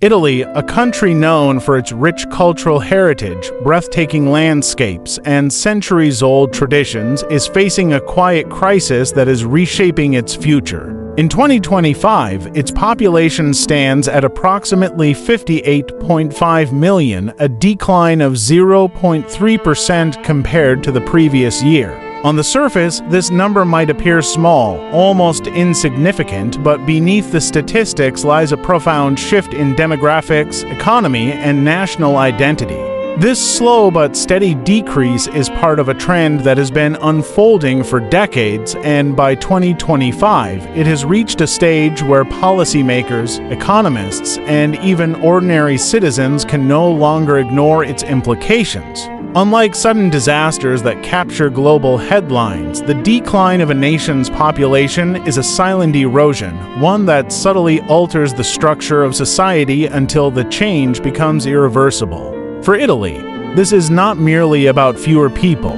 Italy, a country known for its rich cultural heritage, breathtaking landscapes, and centuries old traditions, is facing a quiet crisis that is reshaping its future. In 2025, its population stands at approximately 58.5 million, a decline of 0.3% compared to the previous year. On the surface, this number might appear small, almost insignificant, but beneath the statistics lies a profound shift in demographics, economy, and national identity. This slow but steady decrease is part of a trend that has been unfolding for decades, and by 2025, it has reached a stage where policymakers, economists, and even ordinary citizens can no longer ignore its implications. Unlike sudden disasters that capture global headlines, the decline of a nation's population is a silent erosion, one that subtly alters the structure of society until the change becomes irreversible. For Italy, this is not merely about fewer people.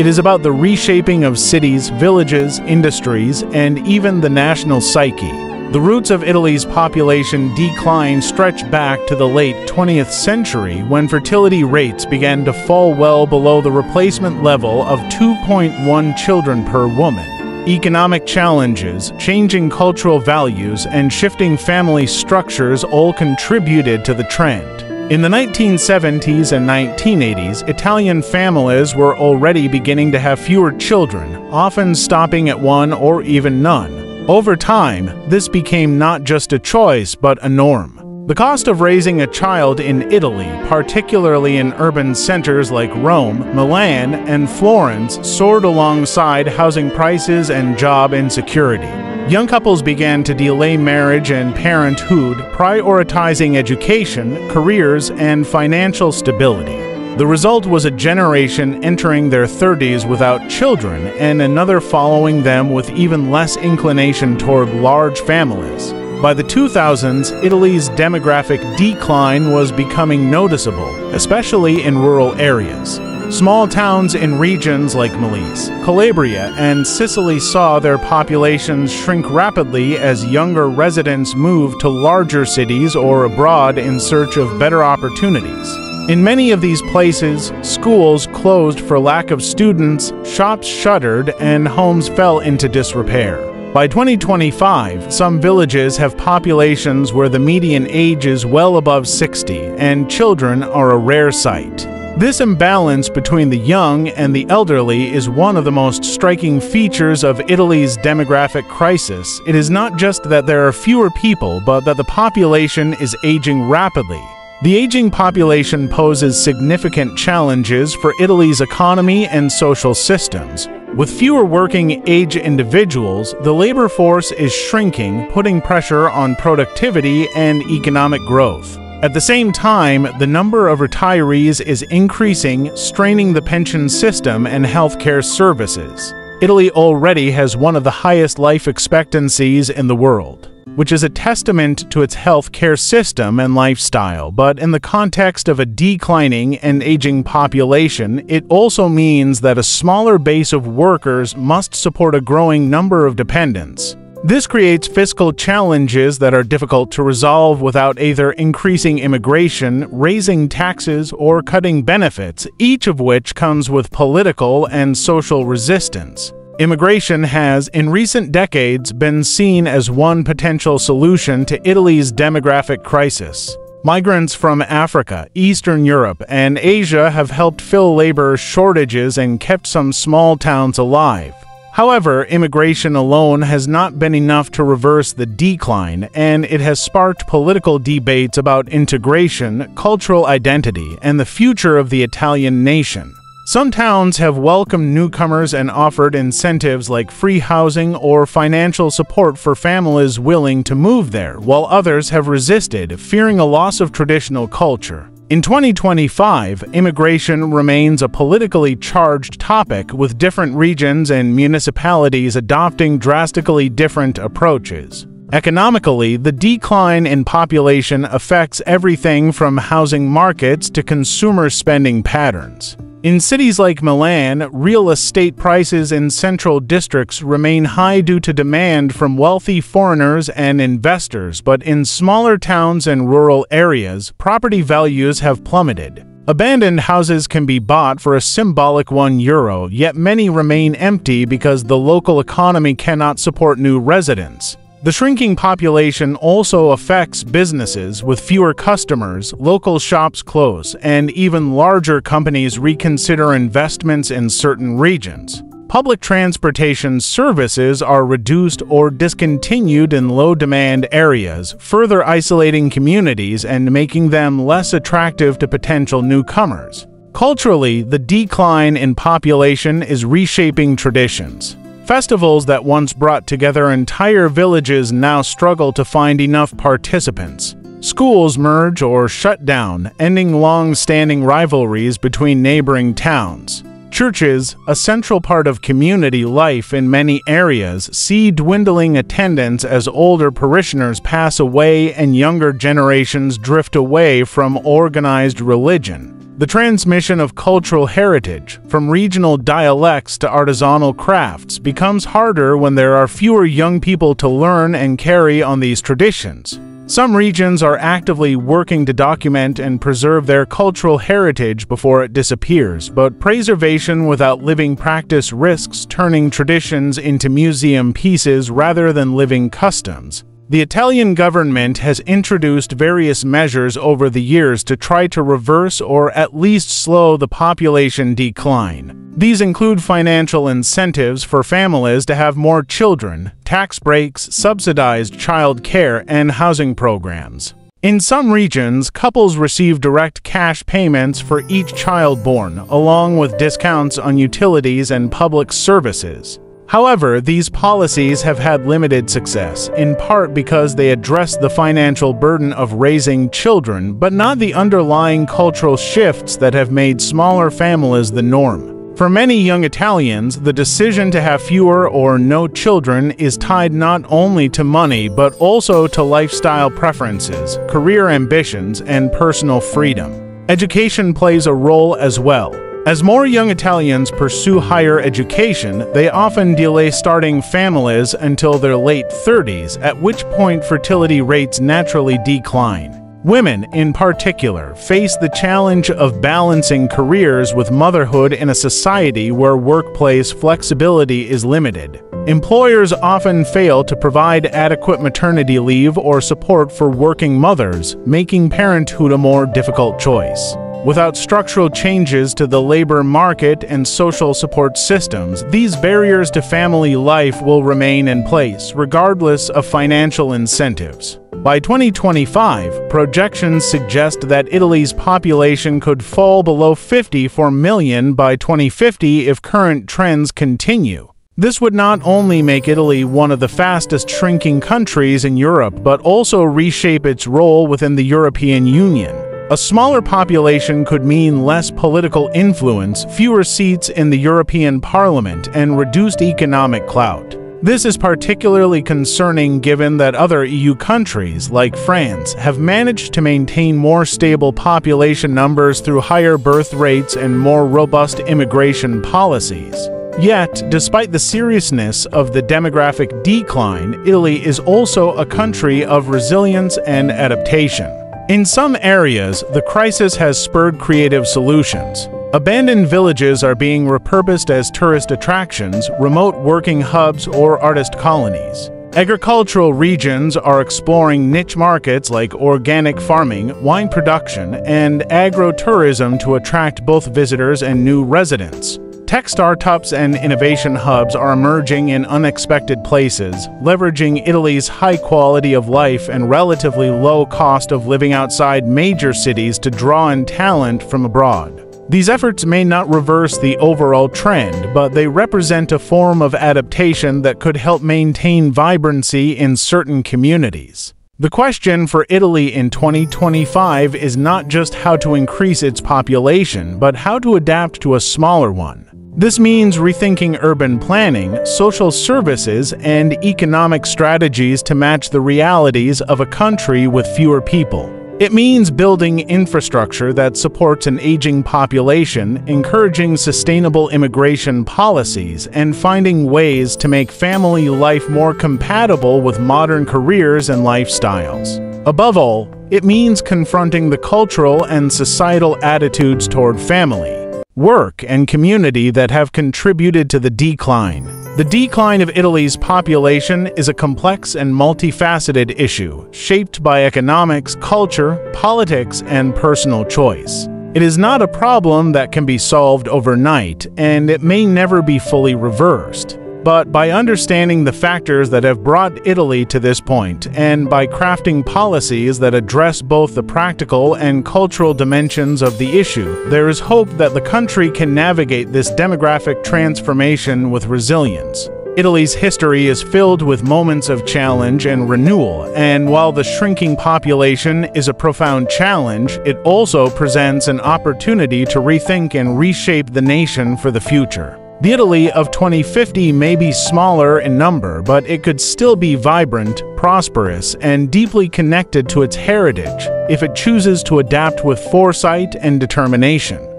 It is about the reshaping of cities, villages, industries, and even the national psyche. The roots of Italy's population decline stretch back to the late 20th century when fertility rates began to fall well below the replacement level of 2.1 children per woman. Economic challenges, changing cultural values, and shifting family structures all contributed to the trend. In the 1970s and 1980s, Italian families were already beginning to have fewer children, often stopping at one or even none. Over time, this became not just a choice, but a norm. The cost of raising a child in Italy, particularly in urban centers like Rome, Milan, and Florence, soared alongside housing prices and job insecurity. Young couples began to delay marriage and parenthood, prioritizing education, careers, and financial stability. The result was a generation entering their 30s without children and another following them with even less inclination toward large families. By the 2000s, Italy's demographic decline was becoming noticeable, especially in rural areas. Small towns in regions like Molise, Calabria, and Sicily saw their populations shrink rapidly as younger residents moved to larger cities or abroad in search of better opportunities. In many of these places, schools closed for lack of students, shops shuttered, and homes fell into disrepair. By 2025, some villages have populations where the median age is well above 60, and children are a rare sight. This imbalance between the young and the elderly is one of the most striking features of Italy's demographic crisis. It is not just that there are fewer people, but that the population is aging rapidly. The aging population poses significant challenges for Italy's economy and social systems. With fewer working age individuals, the labor force is shrinking, putting pressure on productivity and economic growth. At the same time, the number of retirees is increasing, straining the pension system and healthcare services. Italy already has one of the highest life expectancies in the world which is a testament to its healthcare system and lifestyle. But in the context of a declining and aging population, it also means that a smaller base of workers must support a growing number of dependents. This creates fiscal challenges that are difficult to resolve without either increasing immigration, raising taxes, or cutting benefits, each of which comes with political and social resistance. Immigration has, in recent decades, been seen as one potential solution to Italy's demographic crisis. Migrants from Africa, Eastern Europe, and Asia have helped fill labor shortages and kept some small towns alive. However, immigration alone has not been enough to reverse the decline, and it has sparked political debates about integration, cultural identity, and the future of the Italian nation. Some towns have welcomed newcomers and offered incentives like free housing or financial support for families willing to move there, while others have resisted, fearing a loss of traditional culture. In 2025, immigration remains a politically charged topic with different regions and municipalities adopting drastically different approaches. Economically, the decline in population affects everything from housing markets to consumer spending patterns. In cities like Milan, real estate prices in central districts remain high due to demand from wealthy foreigners and investors, but in smaller towns and rural areas, property values have plummeted. Abandoned houses can be bought for a symbolic 1 euro, yet many remain empty because the local economy cannot support new residents. The shrinking population also affects businesses with fewer customers, local shops close, and even larger companies reconsider investments in certain regions. Public transportation services are reduced or discontinued in low demand areas, further isolating communities and making them less attractive to potential newcomers. Culturally, the decline in population is reshaping traditions. Festivals that once brought together entire villages now struggle to find enough participants. Schools merge or shut down, ending long standing rivalries between neighboring towns. Churches, a central part of community life in many areas, see dwindling attendance as older parishioners pass away and younger generations drift away from organized religion. The transmission of cultural heritage, from regional dialects to artisanal crafts, becomes harder when there are fewer young people to learn and carry on these traditions. Some regions are actively working to document and preserve their cultural heritage before it disappears, but preservation without living practice risks turning traditions into museum pieces rather than living customs. The Italian government has introduced various measures over the years to try to reverse or at least slow the population decline. These include financial incentives for families to have more children, tax breaks, subsidized child care, and housing programs. In some regions, couples receive direct cash payments for each child born, along with discounts on utilities and public services. However, these policies have had limited success, in part because they address the financial burden of raising children, but not the underlying cultural shifts that have made smaller families the norm. For many young Italians, the decision to have fewer or no children is tied not only to money but also to lifestyle preferences, career ambitions, and personal freedom. Education plays a role as well. As more young Italians pursue higher education, they often delay starting families until their late 30s, at which point fertility rates naturally decline. Women, in particular, face the challenge of balancing careers with motherhood in a society where workplace flexibility is limited. Employers often fail to provide adequate maternity leave or support for working mothers, making parenthood a more difficult choice. Without structural changes to the labor market and social support systems, these barriers to family life will remain in place, regardless of financial incentives. By 2025, projections suggest that Italy's population could fall below 54 million by 2050 if current trends continue. This would not only make Italy one of the fastest shrinking countries in Europe, but also reshape its role within the European Union. A smaller population could mean less political influence, fewer seats in the European Parliament, and reduced economic clout. This is particularly concerning given that other EU countries, like France, have managed to maintain more stable population numbers through higher birth rates and more robust immigration policies. Yet, despite the seriousness of the demographic decline, Italy is also a country of resilience and adaptation. In some areas, the crisis has spurred creative solutions. Abandoned villages are being repurposed as tourist attractions, remote working hubs, or artist colonies. Agricultural regions are exploring niche markets like organic farming, wine production, and agro-tourism to attract both visitors and new residents. Tech startups and innovation hubs are emerging in unexpected places, leveraging Italy's high quality of life and relatively low cost of living outside major cities to draw in talent from abroad. These efforts may not reverse the overall trend, but they represent a form of adaptation that could help maintain vibrancy in certain communities. The question for Italy in 2025 is not just how to increase its population, but how to adapt to a smaller one. This means rethinking urban planning, social services, and economic strategies to match the realities of a country with fewer people. It means building infrastructure that supports an aging population, encouraging sustainable immigration policies, and finding ways to make family life more compatible with modern careers and lifestyles. Above all, it means confronting the cultural and societal attitudes toward family, work, and community that have contributed to the decline. The decline of Italy's population is a complex and multifaceted issue, shaped by economics, culture, politics, and personal choice. It is not a problem that can be solved overnight, and it may never be fully reversed. But by understanding the factors that have brought Italy to this point, and by crafting policies that address both the practical and cultural dimensions of the issue, there is hope that the country can navigate this demographic transformation with resilience. Italy's history is filled with moments of challenge and renewal, and while the shrinking population is a profound challenge, it also presents an opportunity to rethink and reshape the nation for the future. The Italy of 2050 may be smaller in number, but it could still be vibrant, prosperous, and deeply connected to its heritage if it chooses to adapt with foresight and determination.